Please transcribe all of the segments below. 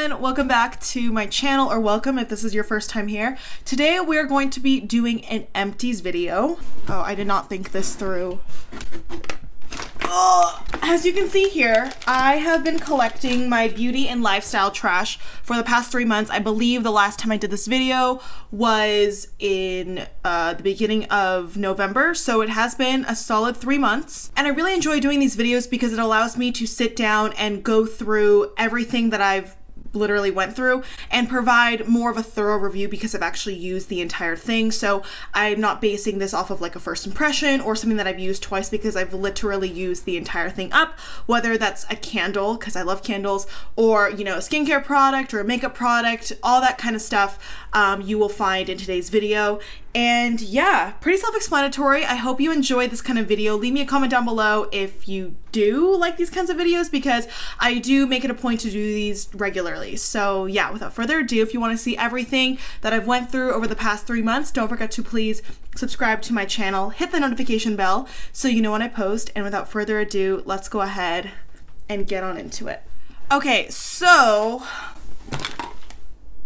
everyone, welcome back to my channel, or welcome if this is your first time here. Today we are going to be doing an empties video. Oh, I did not think this through. Oh, as you can see here, I have been collecting my beauty and lifestyle trash for the past three months. I believe the last time I did this video was in uh, the beginning of November, so it has been a solid three months. And I really enjoy doing these videos because it allows me to sit down and go through everything that I've literally went through and provide more of a thorough review because I've actually used the entire thing. So I'm not basing this off of like a first impression or something that I've used twice because I've literally used the entire thing up, whether that's a candle, because I love candles, or, you know, a skincare product or a makeup product, all that kind of stuff um, you will find in today's video. And yeah, pretty self-explanatory. I hope you enjoyed this kind of video. Leave me a comment down below if you do like these kinds of videos because I do make it a point to do these regularly. So yeah, without further ado, if you want to see everything that I've went through over the past three months, don't forget to please subscribe to my channel, hit the notification bell so you know when I post. And without further ado, let's go ahead and get on into it. Okay, so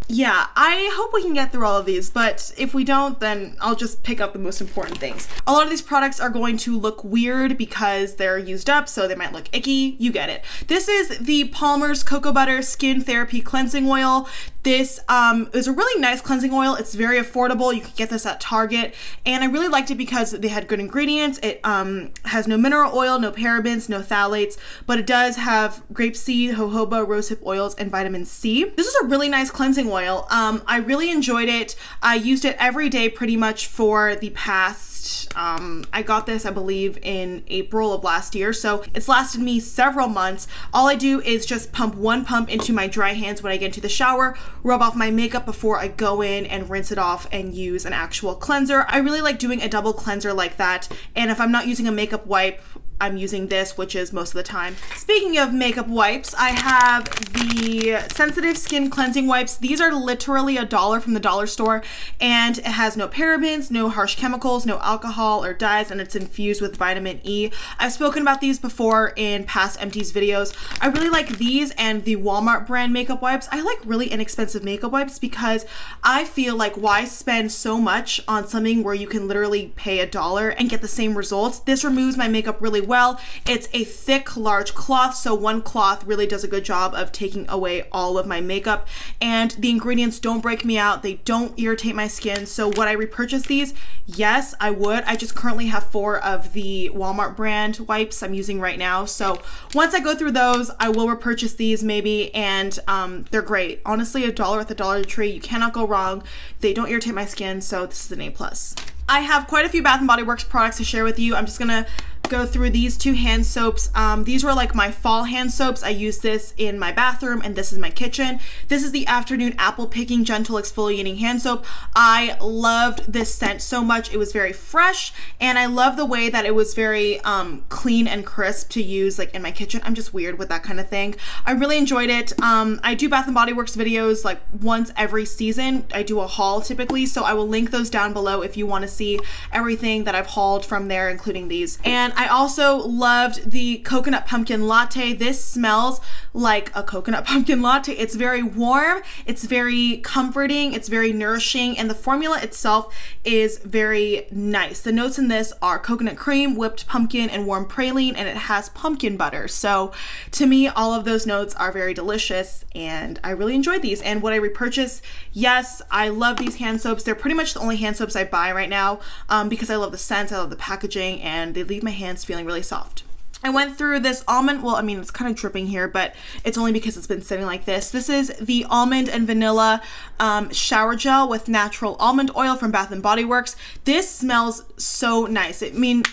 yeah, I hope we can get through all of these, but if we don't, then I'll just pick up the most important things. A lot of these products are going to look weird because they're used up, so they might look icky. You get it. This is the Palmer's Cocoa Butter Skin Therapy Cleansing Oil. This um, is a really nice cleansing oil. It's very affordable. You can get this at Target. And I really liked it because they had good ingredients. It um, has no mineral oil, no parabens, no phthalates, but it does have grapeseed, jojoba, rosehip oils, and vitamin C. This is a really nice cleansing oil. Um, I really enjoyed it. I used it every day pretty much for the past um, I got this, I believe, in April of last year, so it's lasted me several months. All I do is just pump one pump into my dry hands when I get into the shower, rub off my makeup before I go in and rinse it off and use an actual cleanser. I really like doing a double cleanser like that, and if I'm not using a makeup wipe, I'm using this, which is most of the time. Speaking of makeup wipes, I have the Sensitive Skin Cleansing Wipes. These are literally a dollar from the dollar store, and it has no parabens, no harsh chemicals, no alcohol or dyes, and it's infused with vitamin E. I've spoken about these before in past empties videos. I really like these and the Walmart brand makeup wipes. I like really inexpensive makeup wipes because I feel like why spend so much on something where you can literally pay a dollar and get the same results? This removes my makeup really well. It's a thick, large cloth, so one cloth really does a good job of taking away all of my makeup. And the ingredients don't break me out, they don't irritate my skin. So would I repurchase these? Yes, I would. I just currently have four of the Walmart brand wipes I'm using right now. So once I go through those, I will repurchase these maybe, and um, they're great. Honestly, a dollar at the Dollar Tree, you cannot go wrong. They don't irritate my skin, so this is an A+. plus. I have quite a few Bath & Body Works products to share with you. I'm just gonna go through these two hand soaps. Um, these were like my fall hand soaps. I use this in my bathroom and this is my kitchen. This is the afternoon apple picking gentle exfoliating hand soap. I loved this scent so much. It was very fresh and I love the way that it was very um, clean and crisp to use like in my kitchen. I'm just weird with that kind of thing. I really enjoyed it. Um, I do Bath & Body Works videos like once every season. I do a haul typically, so I will link those down below if you want to see everything that I've hauled from there, including these. And I also loved the coconut pumpkin latte. This smells like a coconut pumpkin latte. It's very warm, it's very comforting, it's very nourishing, and the formula itself is very nice. The notes in this are coconut cream, whipped pumpkin, and warm praline, and it has pumpkin butter. So to me, all of those notes are very delicious, and I really enjoyed these. And would I repurchase? Yes, I love these hand soaps. They're pretty much the only hand soaps I buy right now um, because I love the scents, I love the packaging, and they leave my hands feeling really soft. I went through this almond, well, I mean, it's kind of dripping here, but it's only because it's been sitting like this. This is the almond and vanilla um, shower gel with natural almond oil from Bath & Body Works. This smells so nice. I mean,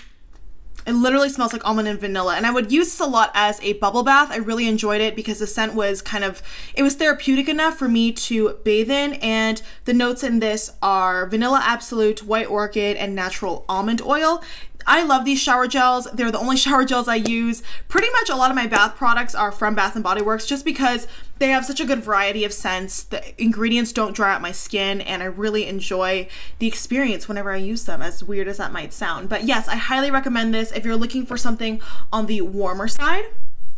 it literally smells like almond and vanilla. And I would use this a lot as a bubble bath. I really enjoyed it because the scent was kind of, it was therapeutic enough for me to bathe in. And the notes in this are vanilla absolute, white orchid, and natural almond oil. I love these shower gels. They're the only shower gels I use. Pretty much a lot of my bath products are from Bath & Body Works just because they have such a good variety of scents. The ingredients don't dry out my skin and I really enjoy the experience whenever I use them, as weird as that might sound. But yes, I highly recommend this if you're looking for something on the warmer side.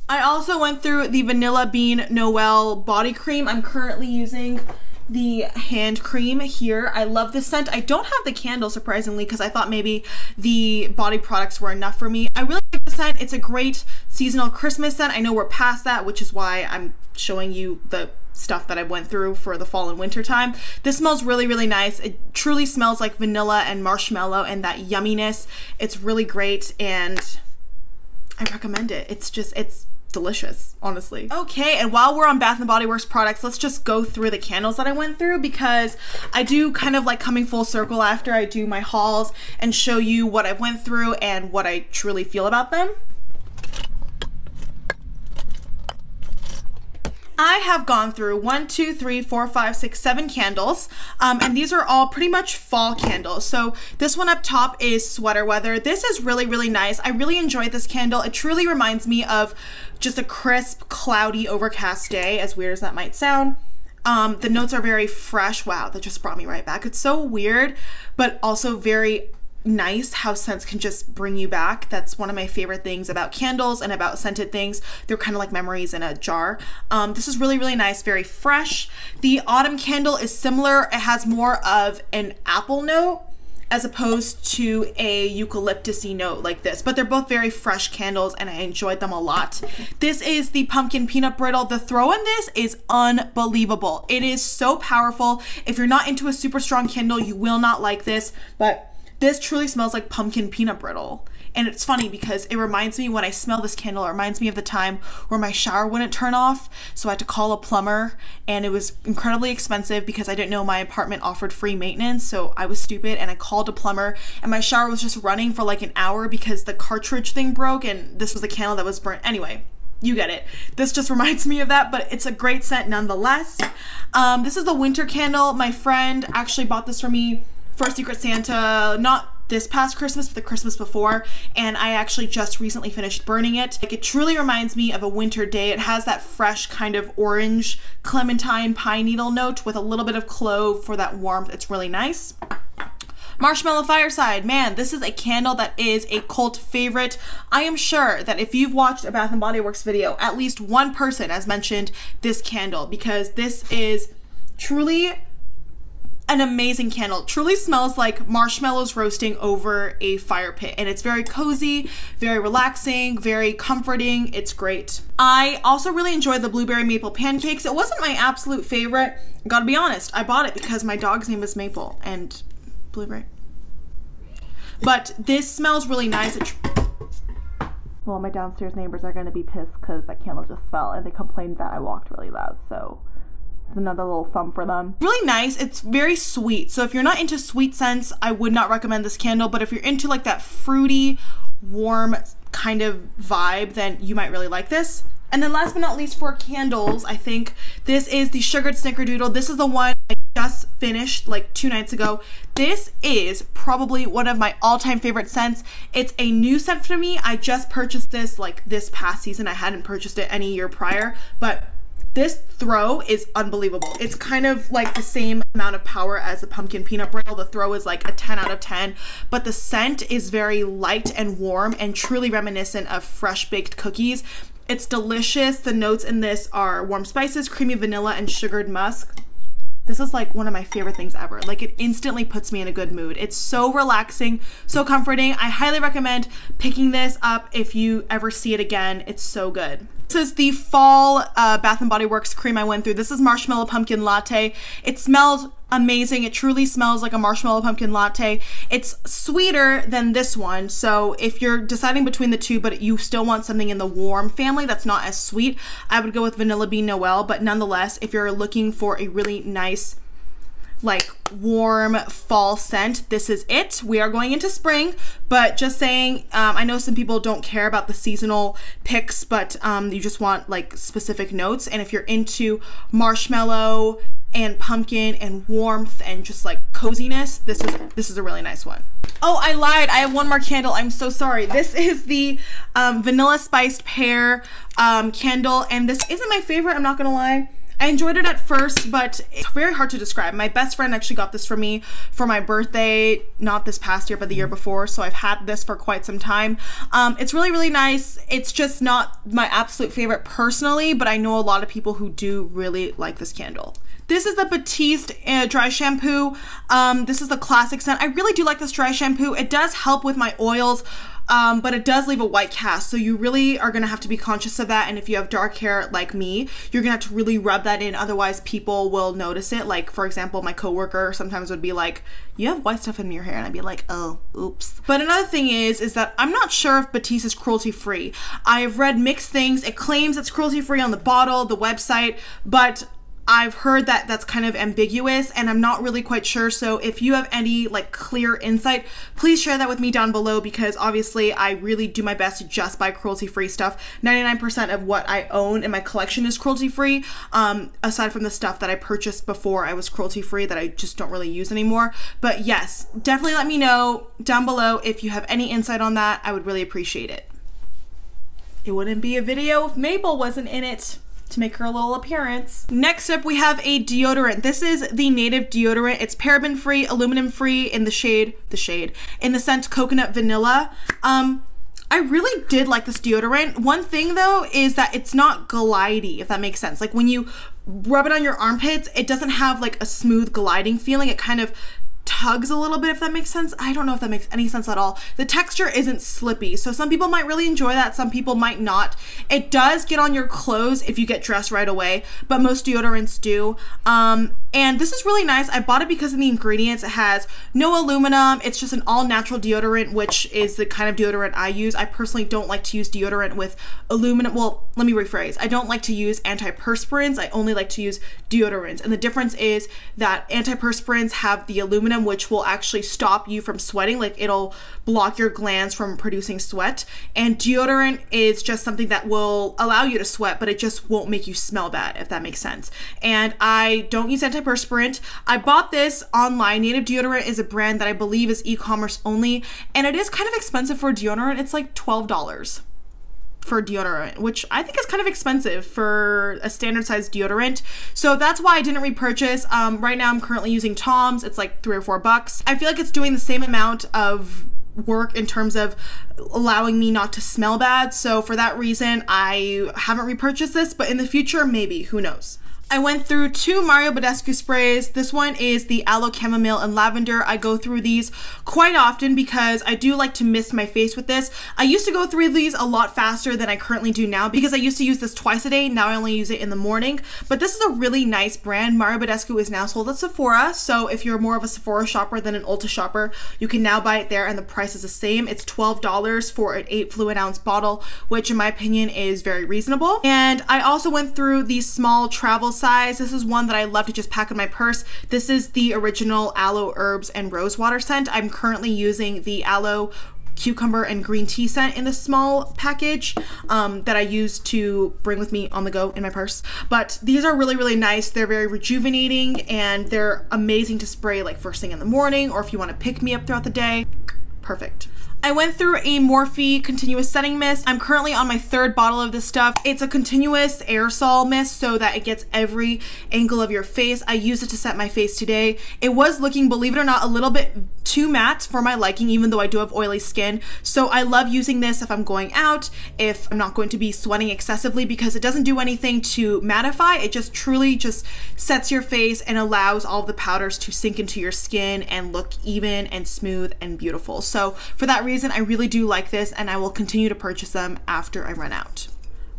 I also went through the Vanilla Bean Noel body cream. I'm currently using the hand cream here. I love this scent. I don't have the candle surprisingly because I thought maybe the body products were enough for me. I really like the scent. It's a great seasonal Christmas scent. I know we're past that, which is why I'm showing you the stuff that I went through for the fall and winter time. This smells really, really nice. It truly smells like vanilla and marshmallow and that yumminess. It's really great and I recommend it. It's just, it's delicious, honestly. Okay, and while we're on Bath & Body Works products, let's just go through the candles that I went through because I do kind of like coming full circle after I do my hauls and show you what I went through and what I truly feel about them. I have gone through one, two, three, four, five, six, seven candles, um, and these are all pretty much fall candles. So this one up top is Sweater Weather. This is really, really nice. I really enjoyed this candle. It truly reminds me of just a crisp, cloudy, overcast day, as weird as that might sound. Um, the notes are very fresh. Wow, that just brought me right back. It's so weird, but also very nice how scents can just bring you back. That's one of my favorite things about candles and about scented things. They're kind of like memories in a jar. Um, this is really, really nice, very fresh. The autumn candle is similar. It has more of an apple note as opposed to a eucalyptusy note like this. But they're both very fresh candles and I enjoyed them a lot. This is the pumpkin peanut brittle. The throw in this is unbelievable. It is so powerful. If you're not into a super strong candle, you will not like this, but this truly smells like pumpkin peanut brittle. And it's funny because it reminds me when I smell this candle, it reminds me of the time where my shower wouldn't turn off. So I had to call a plumber and it was incredibly expensive because I didn't know my apartment offered free maintenance. So I was stupid and I called a plumber and my shower was just running for like an hour because the cartridge thing broke and this was the candle that was burnt. Anyway, you get it. This just reminds me of that, but it's a great scent nonetheless. Um, this is the winter candle. My friend actually bought this for me for Secret Santa, not this past Christmas, but the Christmas before, and I actually just recently finished burning it. Like, it truly reminds me of a winter day. It has that fresh kind of orange clementine pine needle note with a little bit of clove for that warmth. It's really nice. Marshmallow Fireside. Man, this is a candle that is a cult favorite. I am sure that if you've watched a Bath & Body Works video, at least one person has mentioned this candle because this is truly an amazing candle. Truly smells like marshmallows roasting over a fire pit and it's very cozy, very relaxing, very comforting. It's great. I also really enjoyed the blueberry maple pancakes. It wasn't my absolute favorite. Gotta be honest, I bought it because my dog's name is Maple and blueberry. But this smells really nice. Well, my downstairs neighbors are gonna be pissed because that candle just fell and they complained that I walked really loud, so another little thumb for them. Really nice. It's very sweet. So if you're not into sweet scents, I would not recommend this candle. But if you're into like that fruity, warm kind of vibe, then you might really like this. And then last but not least for candles, I think this is the Sugared Snickerdoodle. This is the one I just finished like two nights ago. This is probably one of my all-time favorite scents. It's a new scent for me. I just purchased this like this past season. I hadn't purchased it any year prior, but this throw is unbelievable. It's kind of like the same amount of power as the pumpkin peanut brittle. The throw is like a 10 out of 10, but the scent is very light and warm and truly reminiscent of fresh baked cookies. It's delicious. The notes in this are warm spices, creamy vanilla, and sugared musk. This is like one of my favorite things ever. Like it instantly puts me in a good mood. It's so relaxing, so comforting. I highly recommend picking this up if you ever see it again. It's so good. Is the fall uh, Bath & Body Works cream I went through. This is Marshmallow Pumpkin Latte. It smells amazing. It truly smells like a marshmallow pumpkin latte. It's sweeter than this one. So if you're deciding between the two, but you still want something in the warm family that's not as sweet, I would go with Vanilla Bean Noel. But nonetheless, if you're looking for a really nice like warm fall scent. This is it. We are going into spring but just saying um, i know some people don't care about the seasonal picks but um, you just want like specific notes. And if you're into marshmallow and pumpkin and warmth and just like coziness this is this is a really nice one. Oh i lied. I have one more candle. I'm so sorry. This is the um, vanilla spiced pear um, candle. And this isn't my favorite i'm not gonna lie I enjoyed it at first, but it's very hard to describe. My best friend actually got this for me for my birthday, not this past year, but the year before. So I've had this for quite some time. Um, it's really, really nice. It's just not my absolute favorite personally, but I know a lot of people who do really like this candle. This is the Batiste uh, dry shampoo. Um, this is the classic scent. I really do like this dry shampoo. It does help with my oils um, but it does leave a white cast. So you really are gonna have to be conscious of that. And if you have dark hair like me, you're gonna have to really rub that in. Otherwise, people will notice it. Like, for example, my coworker sometimes would be like, you have white stuff in your hair. And I'd be like, oh, oops. But another thing is, is that I'm not sure if Batiste is cruelty free. I've read mixed things. It claims it's cruelty free on the bottle, the website, but I've heard that that's kind of ambiguous and I'm not really quite sure. So if you have any like clear insight, please share that with me down below because obviously I really do my best to just buy cruelty free stuff. 99% of what I own in my collection is cruelty free, um, aside from the stuff that I purchased before I was cruelty free that I just don't really use anymore. But yes, definitely let me know down below if you have any insight on that. I would really appreciate it. It wouldn't be a video if Maple wasn't in it to make her a little appearance. Next up, we have a deodorant. This is the Native deodorant. It's paraben free, aluminum free in the shade, the shade, in the scent coconut vanilla. Um, I really did like this deodorant. One thing though is that it's not glidey, if that makes sense. Like when you rub it on your armpits, it doesn't have like a smooth gliding feeling. It kind of tugs a little bit if that makes sense. I don't know if that makes any sense at all. The texture isn't slippy, so some people might really enjoy that, some people might not. It does get on your clothes if you get dressed right away, but most deodorants do. Um, and this is really nice. I bought it because of the ingredients. It has no aluminum. It's just an all natural deodorant, which is the kind of deodorant I use. I personally don't like to use deodorant with aluminum. Well, let me rephrase. I don't like to use antiperspirants. I only like to use deodorants. And the difference is that antiperspirants have the aluminum, which will actually stop you from sweating. Like it'll block your glands from producing sweat. And deodorant is just something that will allow you to sweat, but it just won't make you smell bad, if that makes sense. And I don't use antiperspirant. I bought this online. Native Deodorant is a brand that I believe is e-commerce only, and it is kind of expensive for deodorant. It's like $12 for deodorant, which I think is kind of expensive for a standard size deodorant. So that's why I didn't repurchase. Um, right now I'm currently using Tom's. It's like three or four bucks. I feel like it's doing the same amount of work in terms of allowing me not to smell bad. So for that reason, I haven't repurchased this, but in the future, maybe, who knows. I went through two Mario Badescu sprays. This one is the Aloe Chamomile and Lavender. I go through these quite often because I do like to mist my face with this. I used to go through these a lot faster than I currently do now because I used to use this twice a day. Now I only use it in the morning. But this is a really nice brand. Mario Badescu is now sold at Sephora. So if you're more of a Sephora shopper than an Ulta shopper, you can now buy it there and the price is the same. It's $12 for an 8 fluid ounce bottle, which in my opinion is very reasonable. And I also went through these small travel size. This is one that I love to just pack in my purse. This is the original aloe herbs and rose water scent. I'm currently using the aloe cucumber and green tea scent in a small package um, that I use to bring with me on the go in my purse. But these are really, really nice. They're very rejuvenating and they're amazing to spray like first thing in the morning or if you want to pick me up throughout the day. Perfect. I went through a Morphe continuous setting mist. I'm currently on my third bottle of this stuff. It's a continuous aerosol mist so that it gets every angle of your face. I used it to set my face today. It was looking, believe it or not, a little bit too matte for my liking, even though I do have oily skin. So I love using this if I'm going out, if I'm not going to be sweating excessively because it doesn't do anything to mattify. It just truly just sets your face and allows all the powders to sink into your skin and look even and smooth and beautiful. So for that reason, reason, I really do like this and I will continue to purchase them after I run out.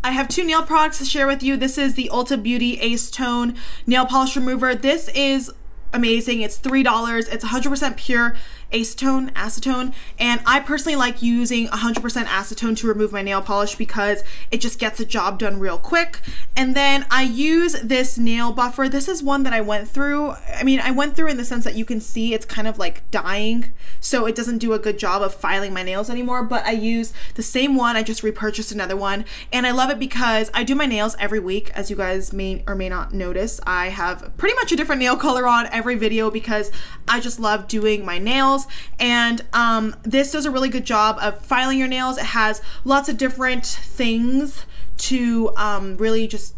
I have two nail products to share with you. This is the Ulta Beauty Acetone Nail Polish Remover. This is amazing. It's $3. It's 100% pure acetone, acetone, and I personally like using 100% acetone to remove my nail polish because it just gets the job done real quick. And then I use this nail buffer. This is one that I went through. I mean, I went through in the sense that you can see it's kind of like dying, so it doesn't do a good job of filing my nails anymore, but I use the same one. I just repurchased another one, and I love it because I do my nails every week, as you guys may or may not notice. I have pretty much a different nail color on every video because I just love doing my nails. And um, this does a really good job of filing your nails. It has lots of different things to um, really just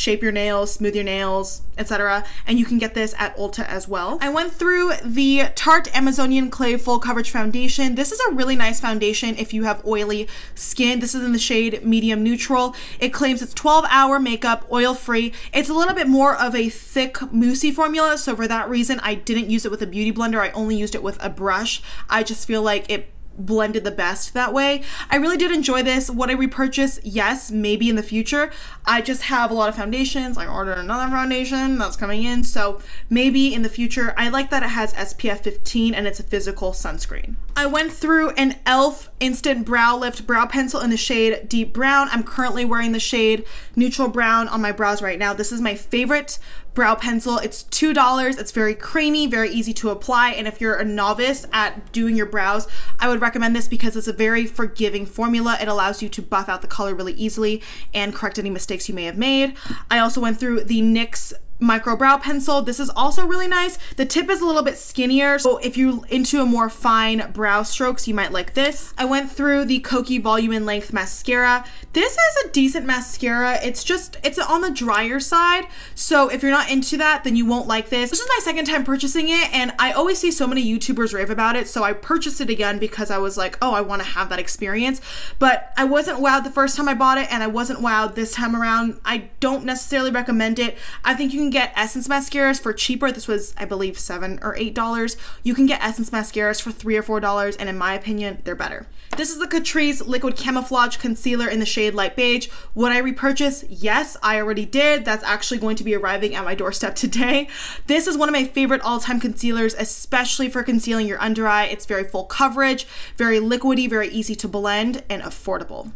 shape your nails, smooth your nails, etc. And you can get this at Ulta as well. I went through the Tarte Amazonian Clay Full Coverage Foundation. This is a really nice foundation if you have oily skin. This is in the shade Medium Neutral. It claims it's 12 hour makeup, oil free. It's a little bit more of a thick, moussey formula. So for that reason, I didn't use it with a beauty blender. I only used it with a brush. I just feel like it blended the best that way. I really did enjoy this. Would I repurchase? Yes, maybe in the future. I just have a lot of foundations. I ordered another foundation that's coming in. So maybe in the future. I like that it has SPF 15 and it's a physical sunscreen. I went through an e.l.f. Instant Brow Lift Brow Pencil in the shade Deep Brown. I'm currently wearing the shade Neutral Brown on my brows right now. This is my favorite brow pencil. It's $2. It's very creamy, very easy to apply. And if you're a novice at doing your brows, I would recommend this because it's a very forgiving formula. It allows you to buff out the color really easily and correct any mistakes you may have made. I also went through the NYX micro brow pencil. This is also really nice. The tip is a little bit skinnier, so if you're into a more fine brow strokes, you might like this. I went through the Kokie Volume and Length Mascara. This is a decent mascara. It's just, it's on the drier side, so if you're not into that, then you won't like this. This is my second time purchasing it, and I always see so many YouTubers rave about it, so I purchased it again because I was like, oh, I want to have that experience, but I wasn't wowed the first time I bought it, and I wasn't wowed this time around. I don't necessarily recommend it. I think you can get Essence mascaras for cheaper. This was, I believe, seven or eight dollars. You can get Essence mascaras for three or four dollars, and in my opinion, they're better. This is the Catrice Liquid Camouflage Concealer in the shade Light Beige. Would I repurchase? Yes, I already did. That's actually going to be arriving at my doorstep today. This is one of my favorite all-time concealers, especially for concealing your under eye. It's very full coverage, very liquidy, very easy to blend, and affordable.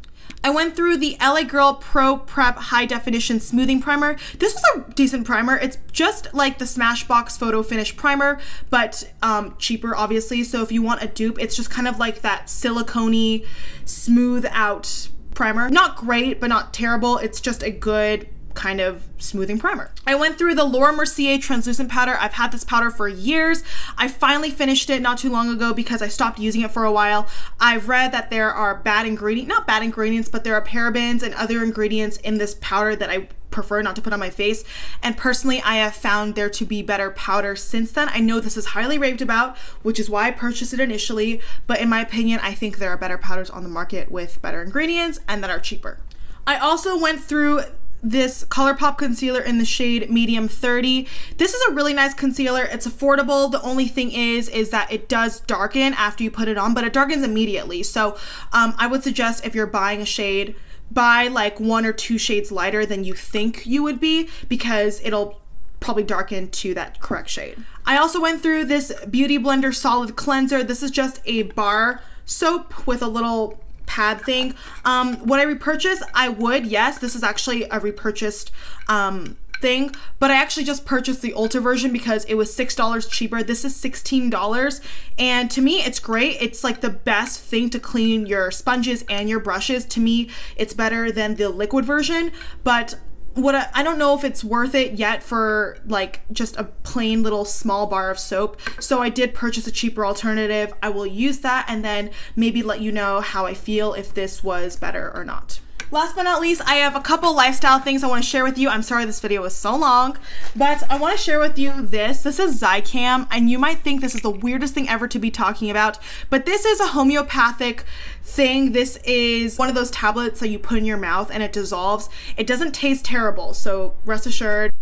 I went through the LA Girl Pro Prep High Definition Smoothing Primer. This was a decent primer. It's just like the Smashbox Photo Finish Primer, but um, cheaper, obviously. So if you want a dupe, it's just kind of like that silicone smooth out primer. Not great, but not terrible. It's just a good kind of smoothing primer. I went through the Laura Mercier translucent powder. I've had this powder for years. I finally finished it not too long ago because I stopped using it for a while. I've read that there are bad ingredients, not bad ingredients, but there are parabens and other ingredients in this powder that I prefer not to put on my face. And personally, I have found there to be better powder since then. I know this is highly raved about, which is why I purchased it initially. But in my opinion, I think there are better powders on the market with better ingredients and that are cheaper. I also went through this ColourPop concealer in the shade medium 30. This is a really nice concealer. It's affordable. The only thing is, is that it does darken after you put it on, but it darkens immediately. So um, I would suggest if you're buying a shade, buy like one or two shades lighter than you think you would be because it'll probably darken to that correct shade. I also went through this Beauty Blender Solid Cleanser. This is just a bar soap with a little pad thing. Um, would I repurchase? I would, yes. This is actually a repurchased um, thing, but I actually just purchased the Ulta version because it was $6 cheaper. This is $16, and to me, it's great. It's like the best thing to clean your sponges and your brushes. To me, it's better than the liquid version, but what I, I, don't know if it's worth it yet for like just a plain little small bar of soap. So I did purchase a cheaper alternative. I will use that and then maybe let you know how I feel if this was better or not. Last but not least, I have a couple lifestyle things I want to share with you. I'm sorry this video was so long, but I want to share with you this. This is Zicam, and you might think this is the weirdest thing ever to be talking about, but this is a homeopathic thing. This is one of those tablets that you put in your mouth and it dissolves. It doesn't taste terrible, so rest assured,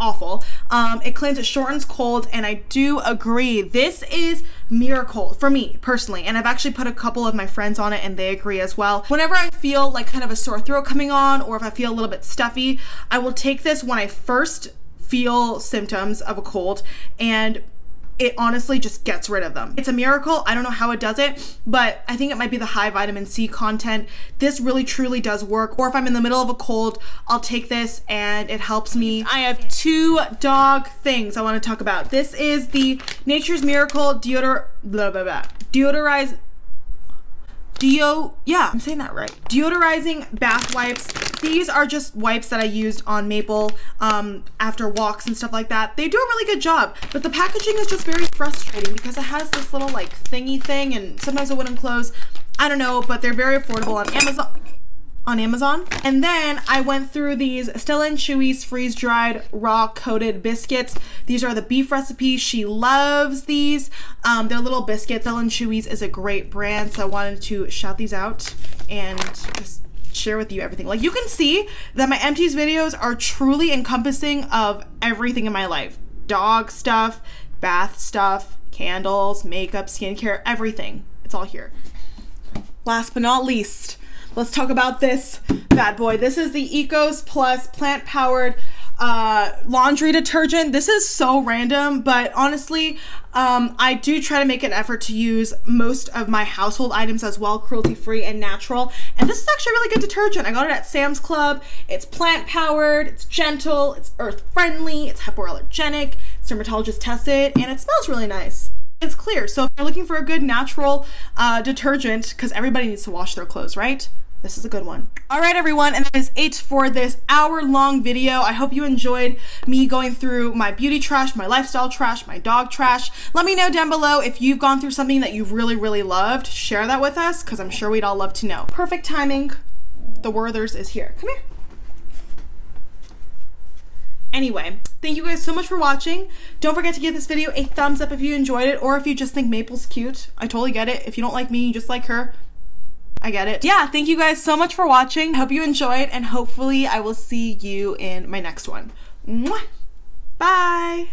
awful. Um, it claims it shortens colds, and I do agree. This is miracle for me personally, and I've actually put a couple of my friends on it, and they agree as well. Whenever I feel like kind of a sore throat coming on, or if I feel a little bit stuffy, I will take this when I first feel symptoms of a cold and it honestly just gets rid of them. It's a miracle. I don't know how it does it, but I think it might be the high vitamin C content. This really truly does work. Or if I'm in the middle of a cold, I'll take this and it helps me. I have two dog things I want to talk about. This is the Nature's Miracle deodor blah blah blah. Deodorize Deo, yeah, I'm saying that right. Deodorizing bath wipes. These are just wipes that I used on Maple um, after walks and stuff like that. They do a really good job, but the packaging is just very frustrating because it has this little like thingy thing and sometimes it wouldn't close. I don't know, but they're very affordable on Amazon on Amazon. And then I went through these Stella and Chewy's freeze dried raw coated biscuits. These are the beef recipes. She loves these. Um, they're little biscuits. Stella and Chewy's is a great brand, so I wanted to shout these out and just share with you everything. Like you can see that my empties videos are truly encompassing of everything in my life. Dog stuff, bath stuff, candles, makeup, skincare, everything. It's all here. Last but not least, let's talk about this bad boy. This is the Ecos Plus plant powered uh, laundry detergent. This is so random, but honestly, um, I do try to make an effort to use most of my household items as well, cruelty free and natural. And this is actually a really good detergent. I got it at Sam's Club. It's plant powered, it's gentle, it's earth friendly, it's hypoallergenic, it's dermatologist tested, and it smells really nice. It's clear. So if you're looking for a good natural uh, detergent, because everybody needs to wash their clothes, right? this is a good one. All right, everyone, and that is it for this hour-long video. I hope you enjoyed me going through my beauty trash, my lifestyle trash, my dog trash. Let me know down below if you've gone through something that you've really, really loved. Share that with us, because I'm sure we'd all love to know. Perfect timing. The Werther's is here. Come here. Anyway, thank you guys so much for watching. Don't forget to give this video a thumbs up if you enjoyed it or if you just think Maple's cute. I totally get it. If you don't like me, you just like her. I get it. Yeah, thank you guys so much for watching. Hope you enjoyed it and hopefully I will see you in my next one. Mwah! Bye!